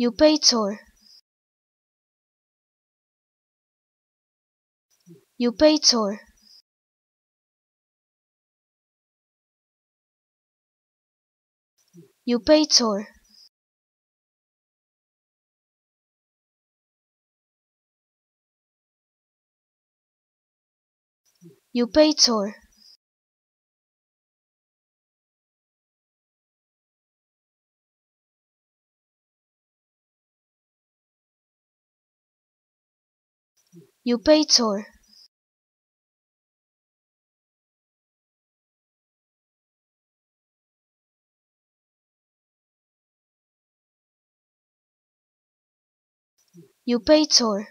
Eupator Eupator Eupator Eupator Eupator Eupator